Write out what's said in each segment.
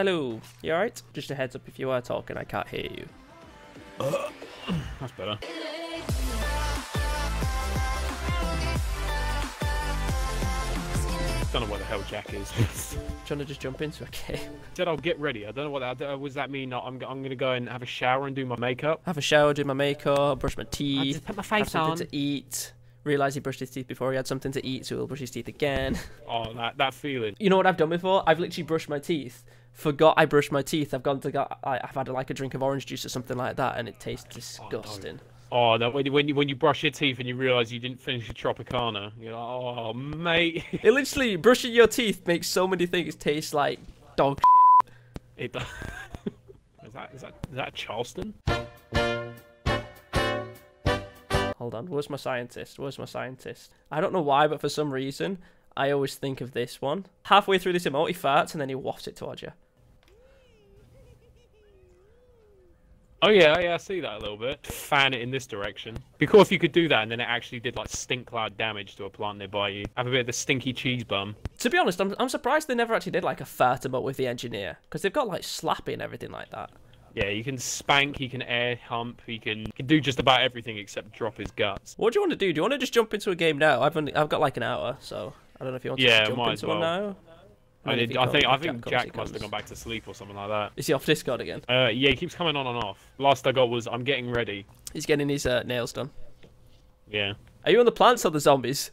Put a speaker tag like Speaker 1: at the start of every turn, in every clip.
Speaker 1: Hello. You alright? Just a heads up if you are talking, I can't hear you.
Speaker 2: That's better. Don't know where the hell Jack is.
Speaker 1: Trying to just jump into a game.
Speaker 2: Said I'll get ready. I don't know what that. uh, Was that mean? I'm, I'm gonna go and have a shower and do my makeup.
Speaker 1: Have a shower, do my makeup, brush my
Speaker 2: I
Speaker 1: teeth,
Speaker 2: just put my face
Speaker 1: something
Speaker 2: on.
Speaker 1: to eat. Realise he brushed his teeth before he had something to eat, so he'll brush his teeth again.
Speaker 2: Oh, that that feeling.
Speaker 1: You know what I've done before? I've literally brushed my teeth, forgot I brushed my teeth. I've gone to go, I- I've had like a drink of orange juice or something like that, and it tastes oh, disgusting.
Speaker 2: Oh, that when you when you when you brush your teeth and you realise you didn't finish your Tropicana. You're like, oh mate.
Speaker 1: It literally brushing your teeth makes so many things taste like dog.
Speaker 2: It. is that is that is that Charleston?
Speaker 1: Hold on, where's my scientist? Where's my scientist? I don't know why, but for some reason, I always think of this one. Halfway through this emote, he farts and then he wafts it towards you.
Speaker 2: Oh yeah, yeah, I see that a little bit. Fan it in this direction. Be cool if you could do that, and then it actually did like stink cloud damage to a plant nearby you. Have a bit of the stinky cheese bum.
Speaker 1: To be honest, I'm, I'm surprised they never actually did like a fart emote with the engineer, because they've got like slappy and everything like that.
Speaker 2: Yeah, he can spank, he can air hump, he can, he can do just about everything except drop his guts.
Speaker 1: What do you want to do? Do you want to just jump into a game now? I've only, I've got like an hour, so I don't know if you want to
Speaker 2: Yeah,
Speaker 1: just jump into one now.
Speaker 2: I,
Speaker 1: mean,
Speaker 2: I think I think
Speaker 1: he
Speaker 2: Jack must have gone back to sleep or something like that.
Speaker 1: Is he off Discord again?
Speaker 2: Uh, yeah, he keeps coming on and off. Last I got was I'm getting ready.
Speaker 1: He's getting his uh, nails done.
Speaker 2: Yeah.
Speaker 1: Are you on the plants or the zombies?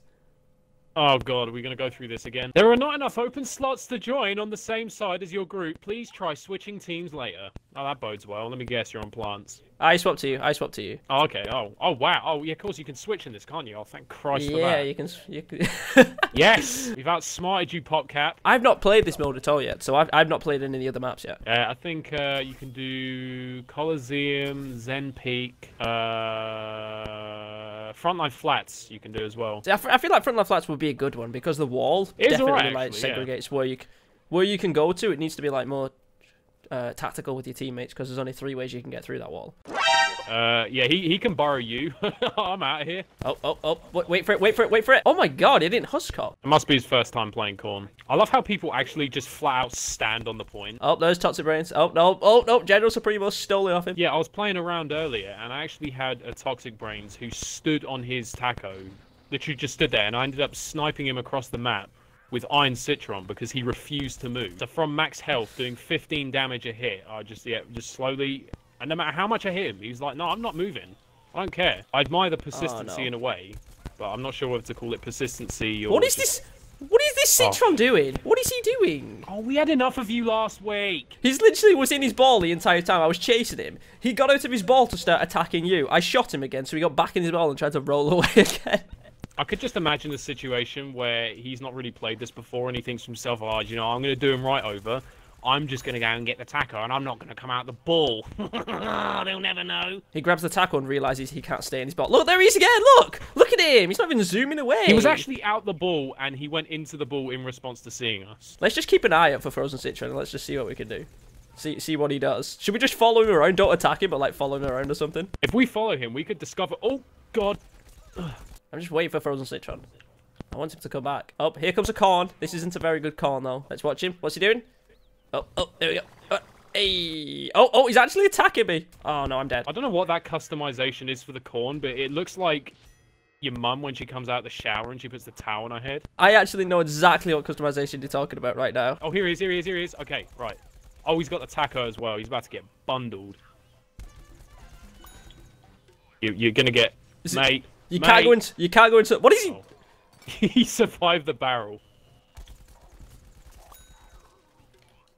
Speaker 2: Oh god, are we gonna go through this again? There are not enough open slots to join on the same side as your group. Please try switching teams later. Oh, that bodes well. Let me guess, you're on plants.
Speaker 1: I swap to you. I swap to you.
Speaker 2: Oh, okay. Oh, oh wow. Oh, yeah. Of course, you can switch in this, can't you? Oh, thank Christ for
Speaker 1: yeah,
Speaker 2: that.
Speaker 1: you can. You can...
Speaker 2: Yes, we've outsmarted you, PopCap.
Speaker 1: I've not played this mode at all yet, so I've, I've not played any of the other maps yet.
Speaker 2: Uh, I think uh, you can do Coliseum, Zen Peak, uh, Frontline Flats. You can do as well.
Speaker 1: See, I, f- I feel like Frontline Flats would be a good one because the wall
Speaker 2: It
Speaker 1: definitely
Speaker 2: alright,
Speaker 1: like
Speaker 2: actually, yeah.
Speaker 1: segregates where you c- where you can go to. It needs to be like more uh, tactical with your teammates because there's only three ways you can get through that wall.
Speaker 2: Uh, yeah, he, he can borrow you. I'm out of here.
Speaker 1: Oh, oh, oh! Wait, wait for it! Wait for it! Wait for it! Oh my God! It didn't Husk Hop.
Speaker 2: It must be his first time playing Corn. I love how people actually just flat out stand on the point.
Speaker 1: Oh, there's Toxic Brainz. Oh no! Oh no! General Supremo stole it off him.
Speaker 2: Yeah, I was playing around earlier, and I actually had a Toxic Brainz who stood on his taco, literally just stood there, and I ended up sniping him across the map with Iron Citron because he refused to move. So from max health, doing 15 damage a hit, I just yeah, just slowly, and no matter how much I hit him, he's like, "No, I'm not moving. I don't care." I admire the oh, persistency
Speaker 1: no.
Speaker 2: in a way, but I'm not sure whether to call it persistency or.
Speaker 1: What is
Speaker 2: just-
Speaker 1: this? What is this
Speaker 2: Oh.
Speaker 1: Citron doing? What is he doing?
Speaker 2: Oh, we had enough of you last week.
Speaker 1: He's literally was in his ball the entire time. I was chasing him. He got out of his ball to start attacking you. I shot him again, so he got back in his ball and tried to roll away again.
Speaker 2: I could just imagine the situation where he's not really played this before and he thinks to himself, oh, you know, I'm going to do him right over. I'm just going to go and get the tackle and I'm not going to come out the ball. They'll never know.
Speaker 1: He grabs the tackle and realizes he can't stay in his ball. Look, there he is again. Look, look at him. He's not even zooming away.
Speaker 2: He was actually out the ball and he went into the ball in response to seeing us.
Speaker 1: Let's just keep an eye out for Frozen Citron and let's just see what we can do. See, see what he does. Should we just follow him around? Don't attack him, but like follow him around or something.
Speaker 2: If we follow him, we could discover. Oh, God.
Speaker 1: I'm just waiting for Frozen Citron. I want him to come back. Oh, here comes a corn. This isn't a very good corn though. Let's watch him. What's he doing? Oh, oh, there we go. Uh, hey. Oh, oh, he's actually attacking me. Oh no, I'm dead.
Speaker 2: I don't know what that customization is for the corn, but it looks like your mum when she comes out of the shower and she puts the towel on her head.
Speaker 1: I actually know exactly what customization you're talking about right now.
Speaker 2: Oh, here he is, here he is, here he is. Okay, right. Oh, he's got the taco as well. He's about to get bundled. You, you're gonna get,
Speaker 1: Is it-
Speaker 2: mate.
Speaker 1: You
Speaker 2: mate.
Speaker 1: can't go into. You can't go into. What is he?
Speaker 2: Oh. he survived the barrel.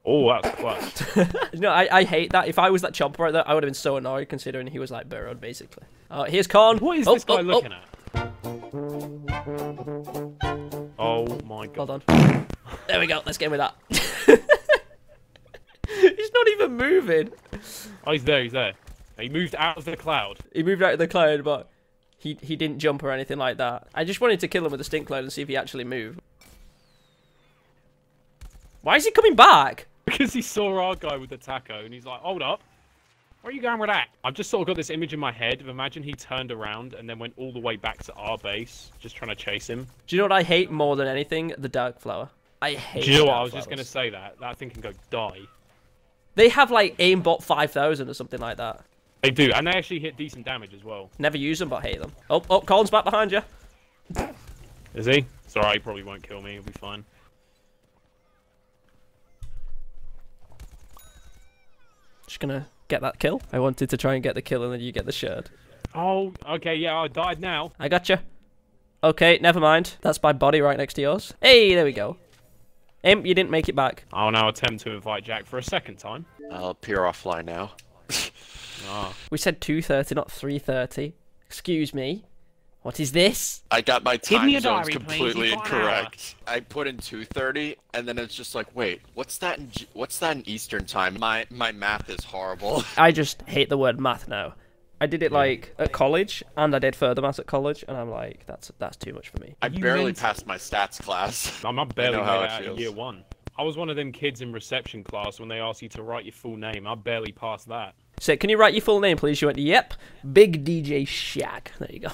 Speaker 2: Oh, that's.
Speaker 1: You know, I, I hate that. If I was that chomper right there, I would have been so annoyed considering he was like burrowed basically. Uh, here's corn.
Speaker 2: What is
Speaker 1: Oh,
Speaker 2: this guy
Speaker 1: oh, oh,
Speaker 2: looking at? Oh my god.
Speaker 1: Hold on. There we go. Let's get with that. He's not even moving.
Speaker 2: Oh, he's there, he's there. He moved out of the cloud.
Speaker 1: He moved out of the cloud, but he he didn't jump or anything like that. I just wanted to kill him with a stink cloud and see if he actually moved. Why is he coming back?
Speaker 2: Because he saw our guy with the taco and he's like, hold up. Where are you going with that? I've just sort of got this image in my head of imagine he turned around and then went all the way back to our base, just trying to chase him.
Speaker 1: Do you know what I hate more than anything? The dark flower. I hate.
Speaker 2: Do you know what? I was just going to say that. That thing can go die.
Speaker 1: They have like aimbot 5000 or something like that.
Speaker 2: They do, and they actually hit decent damage as well.
Speaker 1: Never use them, but hate them. Oh, oh, Colin's back behind you.
Speaker 2: Is he? It's alright, he probably won't kill me, he'll be fine.
Speaker 1: Just gonna get that kill. I wanted to try and get the kill, and then you get the shirt.
Speaker 2: Oh, okay, yeah, I died now.
Speaker 1: I got you. Okay, never mind. That's my body right next to yours. Hey, there we go. Imp, you didn't make it back.
Speaker 2: I'll now attempt to invite Jack for a second time.
Speaker 3: I'll appear offline now.
Speaker 2: Ah.
Speaker 1: We said 2.30, not 3.30. Excuse me. What is this?
Speaker 3: I got my
Speaker 4: Give
Speaker 3: time
Speaker 4: me a
Speaker 3: zones
Speaker 4: diary,
Speaker 3: completely
Speaker 4: You've got an hour.
Speaker 3: incorrect. I put in 2:30, and then it's just like, wait, what's that? In, what's that in Eastern time? My my math is horrible.
Speaker 1: I just hate the word math now. I did it like at college, and I did further maths at college, and I'm like, that's that's too much for me.
Speaker 3: I
Speaker 2: You
Speaker 3: barely
Speaker 2: meant-
Speaker 3: passed my stats class.
Speaker 2: I'm not barely
Speaker 3: know
Speaker 2: made
Speaker 3: how
Speaker 2: it
Speaker 3: it
Speaker 2: out of year one. I was one of them kids in reception class when they asked you to write your full name. I barely passed that.
Speaker 1: So, can you write your full name, please? You went, yep, Big DJ Shaq. There you go.